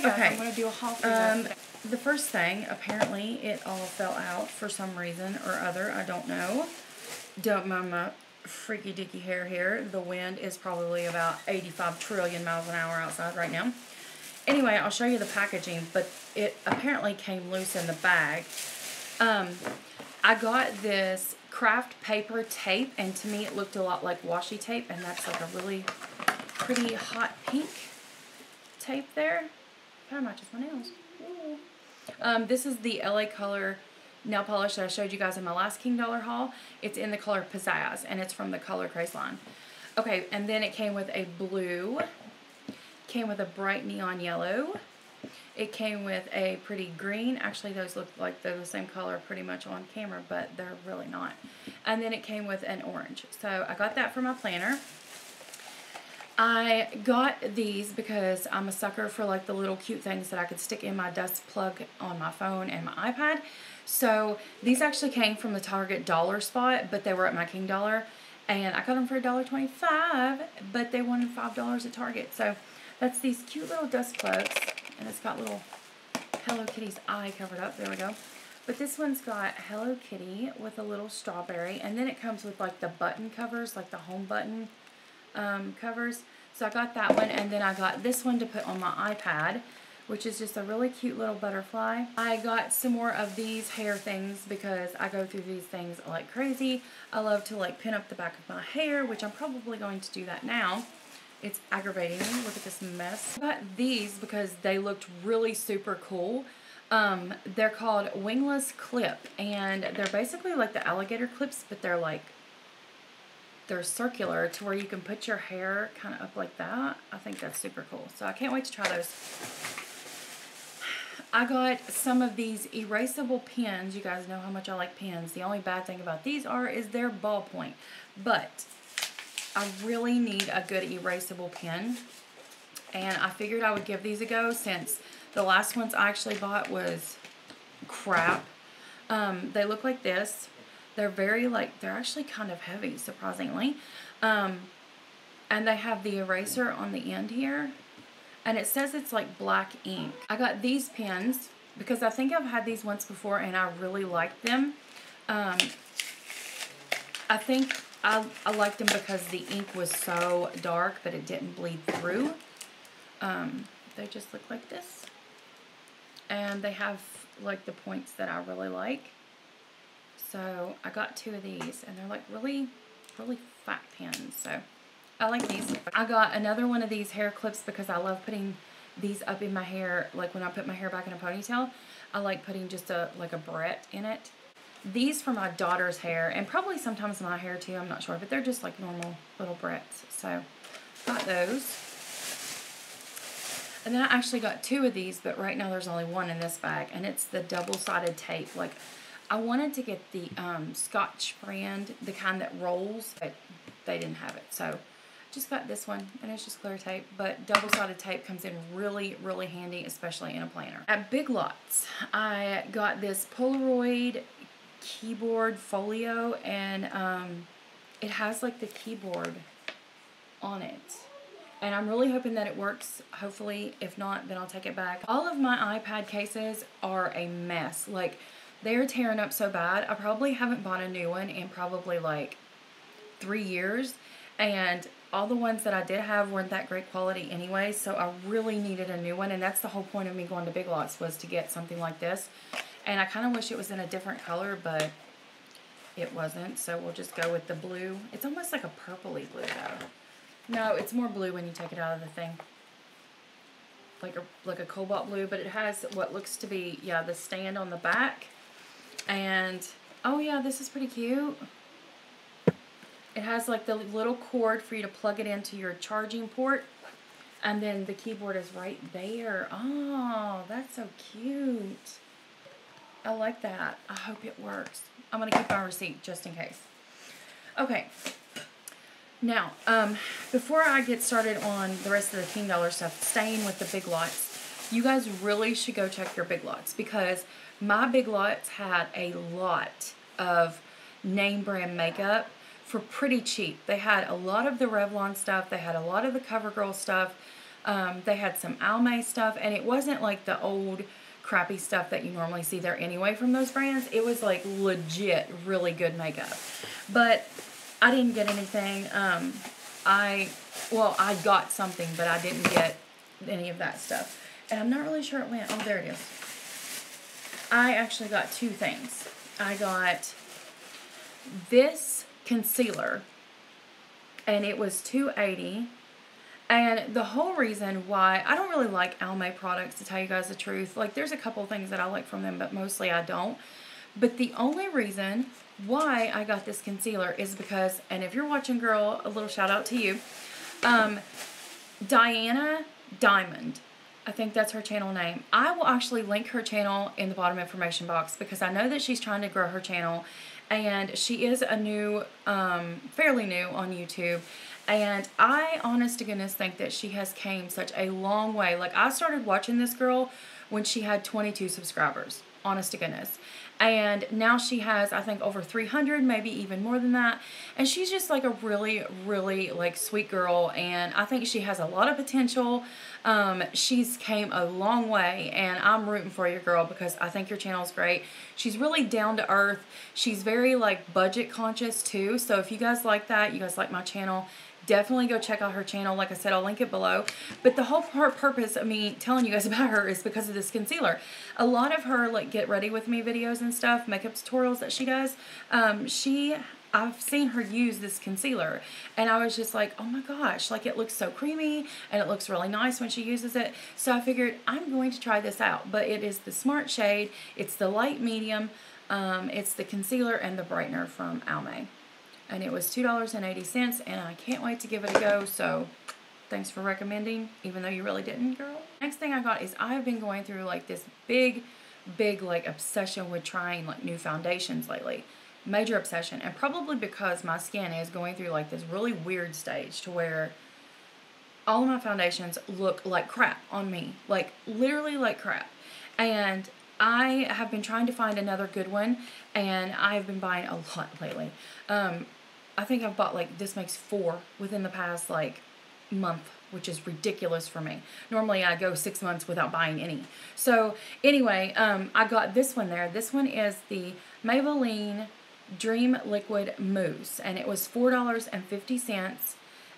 Hey guys, Okay. I'm going to do a haul for you Um, the first thing, apparently it all fell out for some reason or other. I don't know. Don't mind my freaky dicky hair here. The wind is probably about 85 trillion miles an hour outside right now. Anyway, I'll show you the packaging, but it apparently came loose in the bag. Um, I got this craft paper tape, and to me it looked a lot like washi tape, and that's like a really pretty hot pink tape there. Kind of matches my nails. Um, this is the LA Color nail polish that I showed you guys in my last King Dollar haul. It's in the color Pizzazz, and it's from the Color Craze line. Okay, and then it came with a blue, came with a bright neon yellow, it came with a pretty green. Actually, those look like they're the same color pretty much on camera, but they're really not. And then it came with an orange. So I got that for my planner. I got these because I'm a sucker for like the little cute things that I could stick in my dust plug on my phone and my iPad. So these actually came from the Target dollar spot, but they were at my King Dollar. And I got them for $1.25, but they wanted $5 at Target. So that's these cute little dust plugs. And it's got little Hello Kitty's eye covered up. There we go. But this one's got Hello Kitty with a little strawberry. And then it comes with like the button covers, like the home button um, covers. So I got that one, and then I got this one to put on my iPad, which is just a really cute little butterfly. I got some more of these hair things because I go through these things like crazy. I love to like pin up the back of my hair, which I'm probably going to do that now. It's aggravating me. Look at this mess. I got these because they looked really super cool. Um, they're called Wingless Clip, and they're basically like the alligator clips, but they're like they're circular to where you can put your hair kind of up like that. I think that's super cool. So I can't wait to try those. I got some of these erasable pens. You guys know how much I like pens. The only bad thing about these are is their ballpoint. But I really need a good erasable pen. And I figured I would give these a go since the last ones I actually bought was crap. Um, they look like this. They're very like, they're actually kind of heavy, surprisingly. Um, and they have the eraser on the end here. And it says it's like black ink. I got these pens because I think I've had these once before and I really liked them. Um, I think I, I liked them because the ink was so dark but it didn't bleed through. Um, they just look like this. And they have like the points that I really like. So I got two of these and they're like really, really fat pens. So I like these. I got another one of these hair clips because I love putting these up in my hair. Like when I put my hair back in a ponytail, I like putting just a like a barrette in it. These for my daughter's hair and probably sometimes my hair too. I'm not sure, but they're just like normal little barrettes. So got those. And then I actually got two of these, but right now there's only one in this bag, and it's the double-sided tape. Like, I wanted to get the um, Scotch brand, the kind that rolls, but they didn't have it. So, just got this one, and it's just clear tape. But double-sided tape comes in really, really handy, especially in a planner. At Big Lots, I got this Polaroid keyboard folio, and um, it has, like, the keyboard on it. And I'm really hoping that it works. Hopefully, if not, then I'll take it back. All of my iPad cases are a mess. Like, they're tearing up so bad. I probably haven't bought a new one in probably like three years. And all the ones that I did have weren't that great quality anyway. So I really needed a new one. And that's the whole point of me going to Big Lots was to get something like this. And I kind of wish it was in a different color, but it wasn't. So we'll just go with the blue. It's almost like a purpley blue though. No, it's more blue when you take it out of the thing. Like a like a cobalt blue, but it has what looks to be, yeah, the stand on the back. And, oh yeah, this is pretty cute. It has like the little cord for you to plug it into your charging port. And then the keyboard is right there. Oh, that's so cute. I like that. I hope it works. I'm going to keep my receipt just in case. Okay. Now, um, before I get started on the rest of the King Dollar stuff, staying with the Big Lots, you guys really should go check your Big Lots because my Big Lots had a lot of name brand makeup for pretty cheap. They had a lot of the Revlon stuff. They had a lot of the CoverGirl stuff. Um, they had some Almay stuff, and it wasn't like the old crappy stuff that you normally see there anyway from those brands. It was like legit really good makeup. But I didn't get anything. Um, I, well, I got something, but I didn't get any of that stuff. And I'm not really sure it went. Oh, there it is. I actually got two things. I got this concealer, and it was 280 and the whole reason why I don't really like Almay products, to tell you guys the truth, like there's a couple things that I like from them, but mostly I don't. But the only reason why I got this concealer is because, and if you're watching, girl, a little shout out to you, um, Diana Diamond. I think that's her channel name. I will actually link her channel in the bottom information box because I know that she's trying to grow her channel and she is a new, um, fairly new on YouTube and I, honest to goodness, think that she has came such a long way. Like, I started watching this girl when she had 22 subscribers, honest to goodness. And now she has, I think, over 300, maybe even more than that. And she's just like a really, really like sweet girl. And I think she has a lot of potential. Um, she's came a long way and I'm rooting for your girl, because I think your channel is great. She's really down to earth. She's very like budget conscious too. So if you guys like that, you guys like my channel, definitely go check out her channel. Like I said, I'll link it below. But the whole purpose of me telling you guys about her is because of this concealer. A lot of her like get ready with me videos and stuff, makeup tutorials that she does, um, she I've seen her use this concealer and I was just like, oh my gosh, like it looks so creamy and it looks really nice when she uses it. So I figured I'm going to try this out, but it is the Smart Shade. It's the light medium. Um, it's the concealer and the brightener from Almay and it was $2.80 and I can't wait to give it a go so thanks for recommending even though you really didn't girl. Next thing I got is I've been going through like this big big like obsession with trying like new foundations lately. Major obsession and probably because my skin is going through like this really weird stage to where all my foundations look like crap on me like literally like crap. And I have been trying to find another good one and I've been buying a lot lately. Um, I think I've bought like this makes four within the past like month, which is ridiculous for me. Normally I go six months without buying any. So anyway, um, I got this one there. This one is the Maybelline Dream Liquid Mousse, and it was four dollars and fifty cents.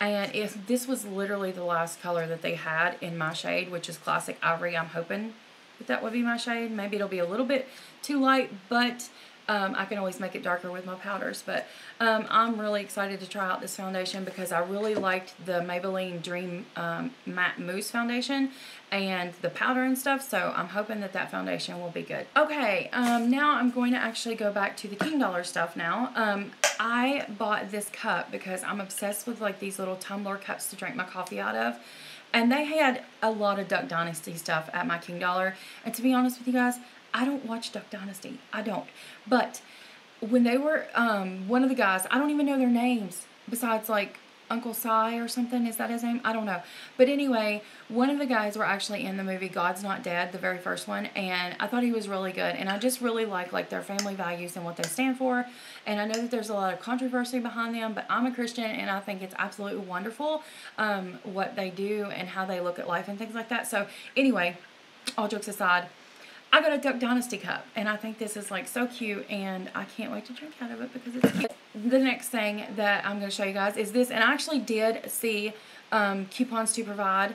And if this was literally the last color that they had in my shade, which is classic ivory, I'm hoping that that would be my shade. Maybe it'll be a little bit too light, but um, I can always make it darker with my powders, but um, I'm really excited to try out this foundation because I really liked the Maybelline Dream um, Matte Mousse Foundation and the powder and stuff, so I'm hoping that that foundation will be good. Okay, um, now I'm going to actually go back to the King Dollar stuff now. Um, I bought this cup because I'm obsessed with like these little tumbler cups to drink my coffee out of. And they had a lot of Duck Dynasty stuff at my King Dollar. And to be honest with you guys, I don't watch Duck Dynasty. I don't. But when they were, um, one of the guys, I don't even know their names besides like Uncle Si or something. Is that his name? I don't know. But anyway, one of the guys were actually in the movie God's Not Dead, the very first one, and I thought he was really good. And I just really like like their family values and what they stand for. And I know that there's a lot of controversy behind them, but I'm a Christian and I think it's absolutely wonderful um, what they do and how they look at life and things like that. So anyway, all jokes aside, I got a Duck Dynasty cup, and I think this is like so cute, and I can't wait to drink out of it because it's cute. The next thing that I'm going to show you guys is this, and I actually did see um, Coupons to Provide.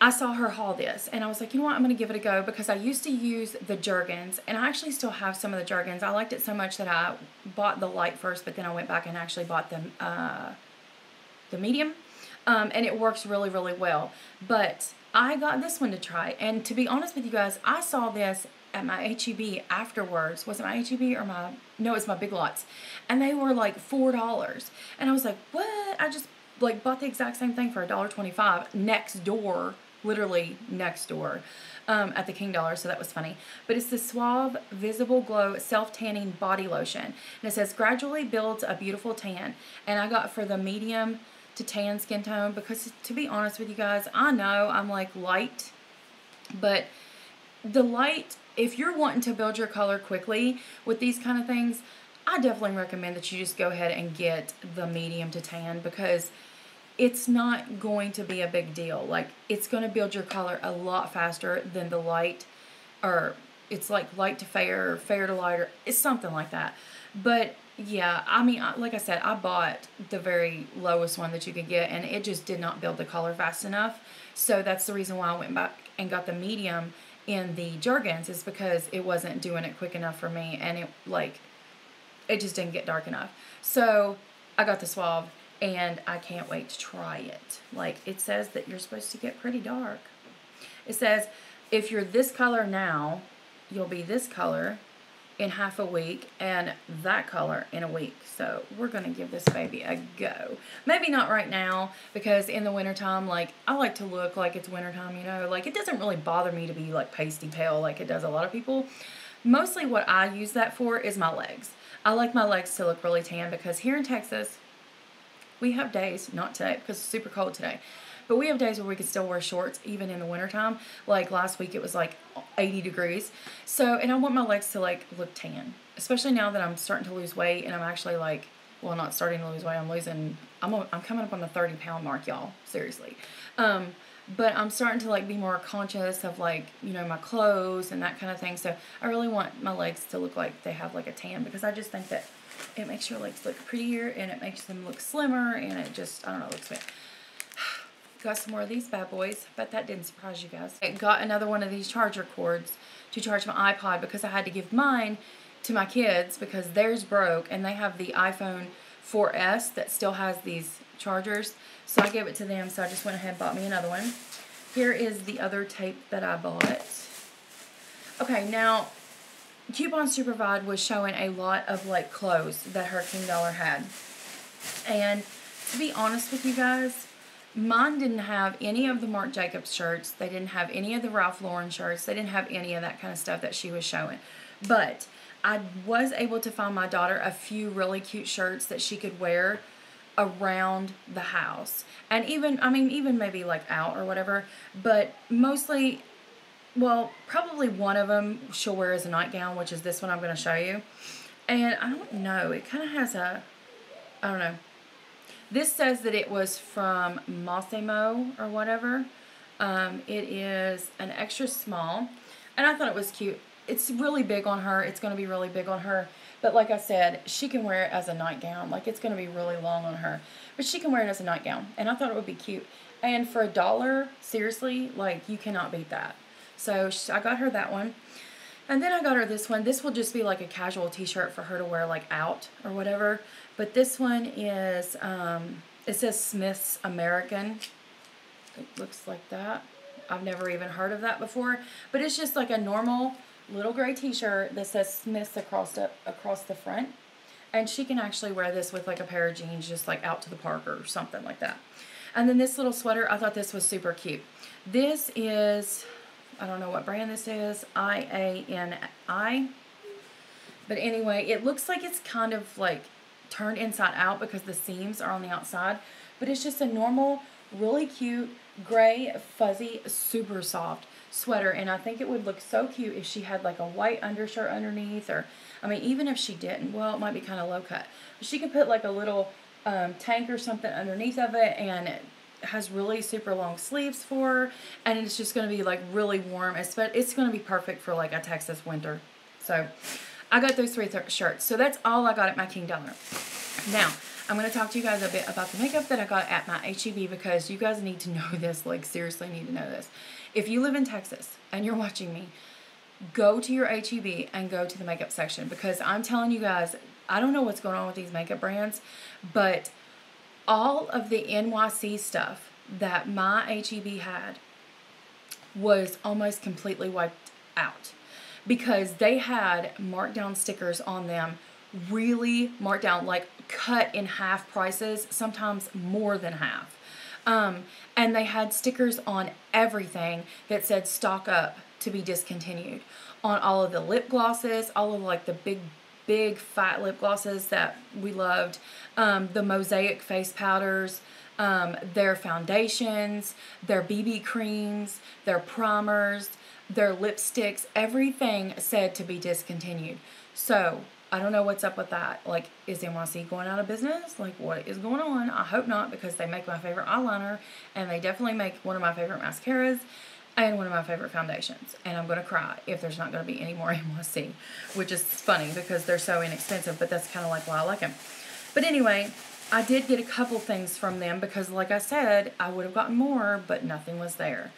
I saw her haul this, and I was like, you know what, I'm going to give it a go because I used to use the Jergens, and I actually still have some of the Jergens. I liked it so much that I bought the light first, but then I went back and actually bought the, uh, the medium, um, and it works really, really well. But I got this one to try. And to be honest with you guys, I saw this at my HEB afterwards. Was it my HEB or my, no, it's my Big Lots. And they were like $4. And I was like, what? I just like bought the exact same thing for $1.25 next door, literally next door. Um, at the King Dollar, so that was funny. But it's the Suave Visible Glow Self-Tanning Body Lotion. And it says, gradually builds a beautiful tan. And I got for the medium to tan skin tone because to be honest with you guys, I know I'm like light, but the light, if you're wanting to build your color quickly with these kind of things, I definitely recommend that you just go ahead and get the medium to tan because it's not going to be a big deal. Like it's going to build your color a lot faster than the light or it's like light to fair fair to lighter. It's something like that. But yeah, I mean, like I said, I bought the very lowest one that you could get, and it just did not build the color fast enough. So that's the reason why I went back and got the medium in the Jergens, is because it wasn't doing it quick enough for me, and it like it just didn't get dark enough. So I got the Suave, and I can't wait to try it. Like it says that you're supposed to get pretty dark. It says if you're this color now, you'll be this color in half a week and that color in a week. So we're going to give this baby a go. Maybe not right now because in the wintertime, like I like to look like it's wintertime, you know, like it doesn't really bother me to be like pasty pale like it does a lot of people. Mostly what I use that for is my legs. I like my legs to look really tan because here in Texas, we have days, not today because it's super cold today, but we have days where we can still wear shorts even in the wintertime. Like last week it was like 80 degrees. So, and I want my legs to like look tan, especially now that I'm starting to lose weight and I'm actually like, well, not starting to lose weight. I'm losing, I'm, I'm coming up on the 30 pound mark, y'all. Seriously. Um, but I'm starting to like be more conscious of like, you know, my clothes and that kind of thing. So I really want my legs to look like they have like a tan because I just think that it makes your legs look prettier and it makes them look slimmer and it just, I don't know, looks good. Got some more of these bad boys. Bet that didn't surprise you guys. I got another one of these charger cords to charge my iPod because I had to give mine to my kids because theirs broke and they have the iPhone 4S that still has these chargers. So I gave it to them, so I just went ahead and bought me another one. Here is the other tape that I bought. Okay, now Coupons to Provide was showing a lot of like clothes that her King Dollar had. And to be honest with you guys, Mine didn't have any of the Marc Jacobs shirts. They didn't have any of the Ralph Lauren shirts. They didn't have any of that kind of stuff that she was showing. But I was able to find my daughter a few really cute shirts that she could wear around the house. And even, I mean, even maybe like out or whatever. But mostly, well, probably one of them she'll wear as a nightgown, which is this one I'm going to show you. And I don't know, it kind of has a, I don't know, this says that it was from Mossimo or whatever. Um, it is an extra small, and I thought it was cute. It's really big on her. It's going to be really big on her. But like I said, she can wear it as a nightgown. Like it's going to be really long on her. But she can wear it as a nightgown. And I thought it would be cute. And for a dollar, seriously, like you cannot beat that. So I got her that one. And then I got her this one. This will just be like a casual t-shirt for her to wear like out or whatever. But this one is, um, it says Smith's American. It looks like that. I've never even heard of that before. But it's just like a normal little gray t-shirt that says Smith's across the, across the front. And she can actually wear this with like a pair of jeans just like out to the park or something like that. And then this little sweater, I thought this was super cute. This is, I don't know what brand this is, I-A-N-I. But anyway, it looks like it's kind of like turned inside out because the seams are on the outside. But it's just a normal, really cute, gray, fuzzy, super soft sweater. And I think it would look so cute if she had like a white undershirt underneath or, I mean, even if she didn't, well, it might be kind of low cut. She could put like a little um, tank or something underneath of it and has really super long sleeves for. And it's just going to be like really warm. It's, it's going to be perfect for like a Texas winter. So I got those three th shirts. So that's all I got at my King Dollar. Now, I'm going to talk to you guys a bit about the makeup that I got at my HEB because you guys need to know this, like seriously need to know this. If you live in Texas and you're watching me, go to your HEB and go to the makeup section because I'm telling you guys, I don't know what's going on with these makeup brands, but all of the NYC stuff that my HEB had was almost completely wiped out because they had markdown stickers on them really markdown, like cut in half prices sometimes more than half. Um, and they had stickers on everything that said stock up to be discontinued. On all of the lip glosses all of like the big big fat lip glosses that we loved um, the mosaic face powders um, their foundations their bb creams their primers their lipsticks, everything said to be discontinued. So I don't know what's up with that. Like, is NYC going out of business? Like, what is going on? I hope not because they make my favorite eyeliner and they definitely make one of my favorite mascaras and one of my favorite foundations. And I'm going to cry if there's not going to be any more NYC, which is funny because they're so inexpensive, but that's kind of like why I like them. But anyway, I did get a couple things from them because, like I said, I would have gotten more, but nothing was there.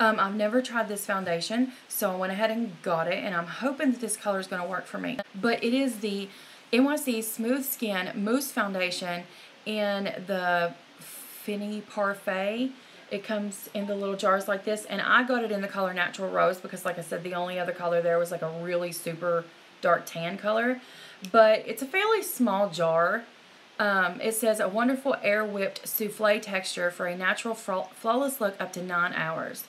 Um, I've never tried this foundation, so I went ahead and got it, and I'm hoping that this color is going to work for me. But it is the NYC Smooth Skin Mousse Foundation in the Finny Parfait. It comes in the little jars like this, and I got it in the color Natural Rose because, like I said, the only other color there was like a really super dark tan color. But it's a fairly small jar. Um, it says a wonderful air whipped souffle texture for a natural flawless look up to nine hours.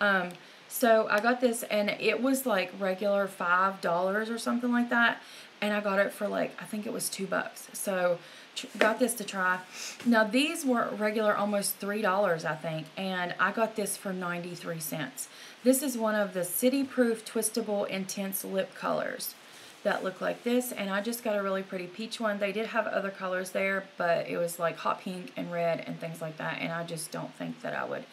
Um, so I got this and it was like regular $5 or something like that. And I got it for like, I think it was two bucks. So got this to try. Now these were regular almost $3 I think. And I got this for 93 cents. This is one of the City Proof Twistable Intense Lip Colors that look like this and I just got a really pretty peach one. They did have other colors there but it was like hot pink and red and things like that and I just don't think that I would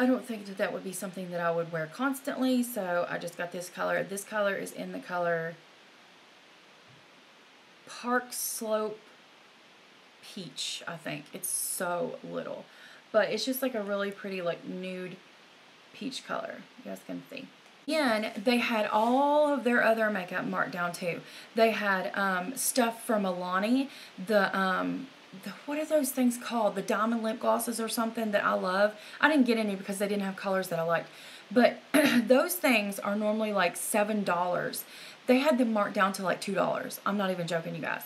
I don't think that that would be something that I would wear constantly, so I just got this color. This color is in the color Park Slope Peach, I think. It's so little. But it's just like a really pretty like nude peach color. You guys can see. Again, they had all of their other makeup marked down too. They had um, stuff from Milani, the um, the, what are those things called? The diamond lip glosses or something that I love. I didn't get any because they didn't have colors that I liked. But those things are normally like $7. They had them marked down to like $2. I'm not even joking, you guys.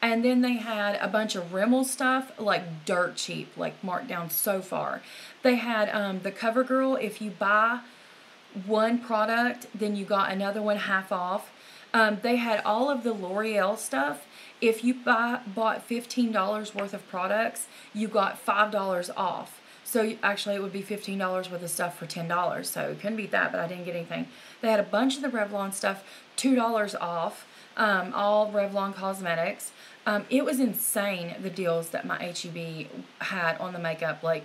And then they had a bunch of Rimmel stuff, like dirt cheap, like marked down so far. They had um, the CoverGirl, if you buy one product, then you got another one half off. Um, they had all of the L'Oreal stuff if you buy, bought $15 worth of products, you got $5 off. So actually it would be $15 worth of stuff for $10. So it couldn't beat that, but I didn't get anything. They had a bunch of the Revlon stuff, $2 off, um, all Revlon cosmetics. Um, it was insane, the deals that my HEB had on the makeup. Like,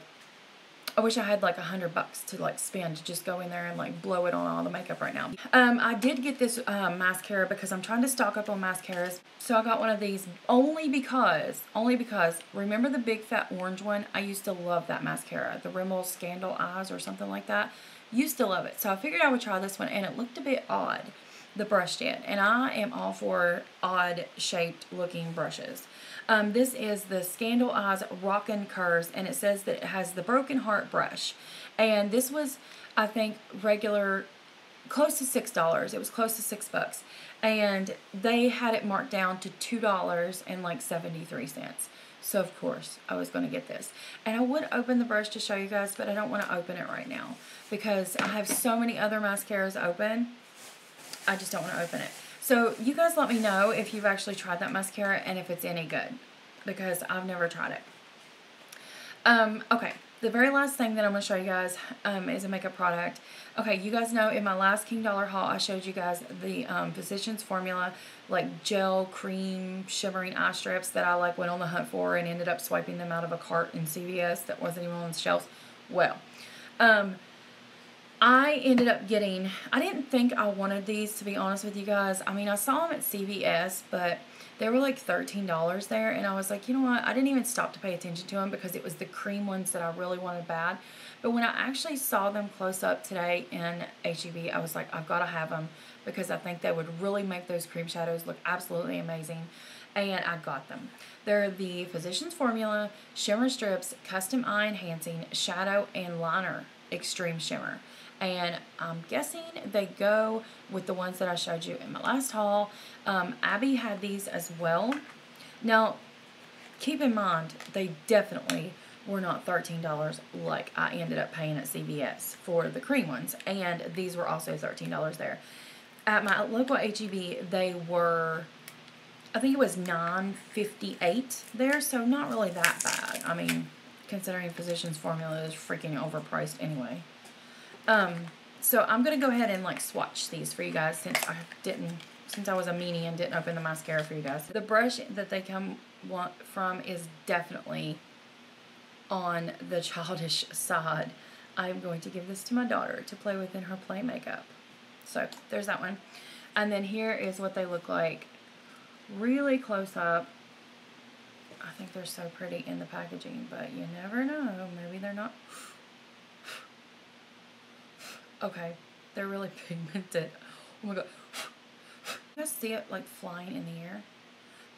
I wish I had like a hundred bucks to like spend to just go in there and like blow it on all the makeup right now. Um, I did get this um, mascara because I'm trying to stock up on mascaras. So I got one of these only because, only because, remember the big fat orange one? I used to love that mascara, the Rimmel Scandal Eyes or something like that. Used to love it. So I figured I would try this one and it looked a bit odd, the brush did. And I am all for odd shaped looking brushes. Um, this is the Scandal Eyes Rockin' Curves, and it says that it has the Broken Heart brush. And this was, I think, regular, close to $6. It was close to 6 bucks. And they had it marked down to $2 and like 73 cents. So, of course, I was going to get this. And I would open the brush to show you guys, but I don't want to open it right now because I have so many other mascaras open. I just don't want to open it. So you guys let me know if you've actually tried that mascara and if it's any good because I've never tried it. Um, okay, the very last thing that I'm going to show you guys um, is a makeup product. Okay, you guys know in my last King Dollar haul, I showed you guys the um, Physicians Formula, like gel, cream, shimmering eye strips that I like went on the hunt for and ended up swiping them out of a cart in CVS that wasn't even on the shelves. Well, um, I ended up getting, I didn't think I wanted these to be honest with you guys. I mean, I saw them at CVS, but they were like $13 there. And I was like, you know what? I didn't even stop to pay attention to them because it was the cream ones that I really wanted bad. But when I actually saw them close up today in HEB, I was like, I've got to have them because I think they would really make those cream shadows look absolutely amazing. And I got them. They're the Physicians Formula Shimmer Strips Custom Eye Enhancing Shadow and Liner Extreme Shimmer and I'm guessing they go with the ones that I showed you in my last haul. Um, HEB had these as well. Now, keep in mind, they definitely were not $13 like I ended up paying at CVS for the cream ones, and these were also $13 there. At my local HEB, they were, I think it was $9.58 there, so not really that bad. I mean, considering Physicians Formula is freaking overpriced anyway. Um, so I'm going to go ahead and like swatch these for you guys since I didn't since I was a meanie and didn't open the mascara for you guys. The brush that they come from is definitely on the childish side. I'm going to give this to my daughter to play with in her play makeup. So there's that one. And then here is what they look like really close up. I think they're so pretty in the packaging, but you never know. Maybe they're not. Okay, they're really pigmented. Oh my god. You guys see it like flying in the air?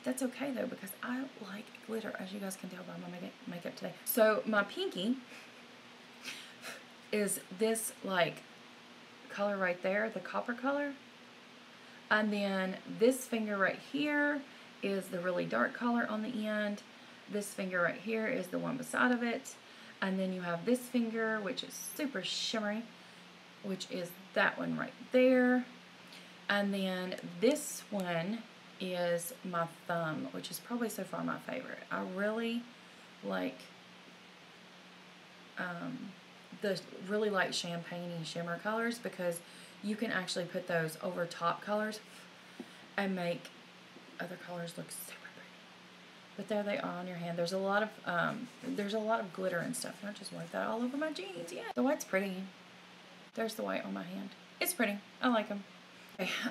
That's okay though because I like glitter as you guys can tell by my makeup today. So my pinky is this like color right there, the copper color. And then this finger right here is the really dark color on the end. This finger right here is the one beside of it. And then you have this finger, which is super shimmery, which is that one right there. And then this one is my thumb, which is probably so far my favorite. I really like um, the really light champagne and shimmer colors because you can actually put those over top colors and make other colors look super pretty. But there they are on your hand. There's a lot of um, there's a lot of glitter and stuff. And I just wipe that all over my jeans. Yeah, the white's pretty. There's the white on my hand. It's pretty. I like them.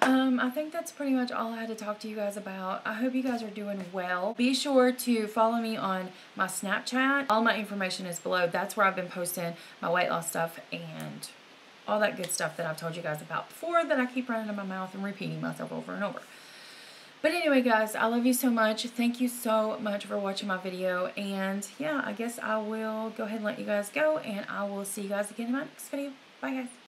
Um, I think that's pretty much all I had to talk to you guys about. I hope you guys are doing well. Be sure to follow me on my Snapchat. All my information is below. That's where I've been posting my weight loss stuff and all that good stuff that I've told you guys about before that I keep running in my mouth and repeating myself over and over. But anyway, guys, I love you so much. Thank you so much for watching my video. And yeah, I guess I will go ahead and let you guys go. And I will see you guys again in my next video. Bye, guys.